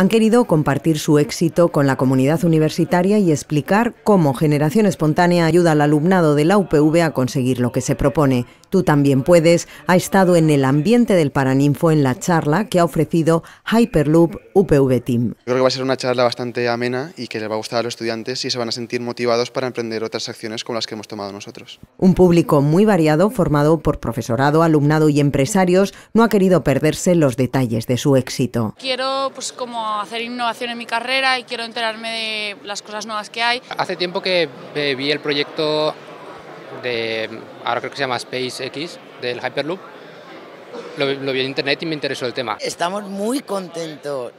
Han querido compartir su éxito con la comunidad universitaria y explicar cómo Generación Espontánea ayuda al alumnado de la UPV a conseguir lo que se propone. Tú también puedes. Ha estado en el ambiente del Paraninfo en la charla que ha ofrecido Hyperloop UPV Team. Creo que va a ser una charla bastante amena y que les va a gustar a los estudiantes y se van a sentir motivados para emprender otras acciones como las que hemos tomado nosotros. Un público muy variado, formado por profesorado, alumnado y empresarios, no ha querido perderse los detalles de su éxito. Quiero pues como hacer innovación en mi carrera y quiero enterarme de las cosas nuevas que hay. Hace tiempo que vi el proyecto de, ahora creo que se llama SpaceX, del Hyperloop. Lo, vi en internet y me interesó el tema. Estamos muy contentos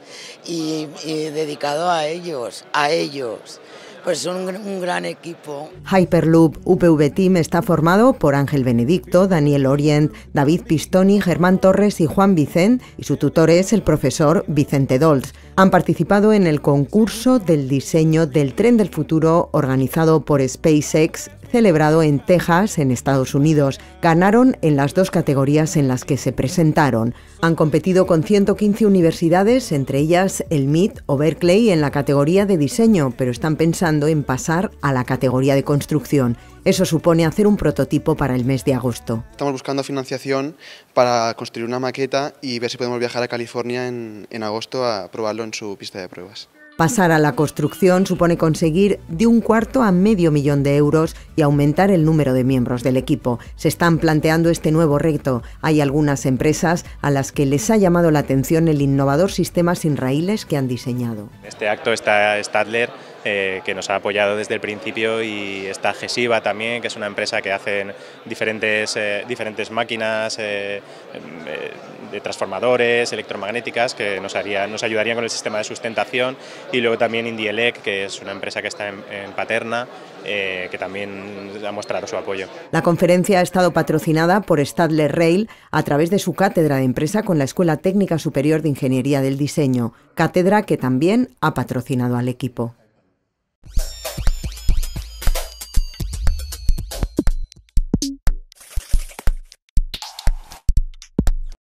y, y dedicados a ellos, a ellos. Pues son un gran equipo. Hyperloop UPV Team está formado por Ángel Benedicto, Daniel Orient, David Pistoni, Germán Torres y Juan Vicent, y su tutor es el profesor Vicente Dols. Han participado en el concurso del diseño del tren del futuro organizado por SpaceX celebrado en Texas, en Estados Unidos. Ganaron en las dos categorías en las que se presentaron. Han competido con 115 universidades, entre ellas el MIT o Berkeley en la categoría de diseño, pero están pensando en pasar a la categoría de construcción. Eso supone hacer un prototipo para el mes de agosto. Estamos buscando financiación para construir una maqueta y ver si podemos viajar a California en, agosto a probarlo en su pista de pruebas. Pasar a la construcción supone conseguir de un cuarto a medio millón de euros y aumentar el número de miembros del equipo. Se están planteando este nuevo reto. Hay algunas empresas a las que les ha llamado la atención el innovador sistema sin raíles que han diseñado. este acto está Stadler eh, que nos ha apoyado desde el principio y está Gesiva también, que es una empresa que hacen diferentes, eh, diferentes máquinas eh, de transformadores, electromagnéticas, que nos, harían, nos ayudarían con el sistema de sustentación y luego también Indielec, que es una empresa que está en, en Paterna, que también ha mostrado su apoyo. La conferencia ha estado patrocinada por Stadler Rail a través de su cátedra de empresa con la Escuela Técnica Superior de Ingeniería del Diseño, cátedra que también ha patrocinado al equipo.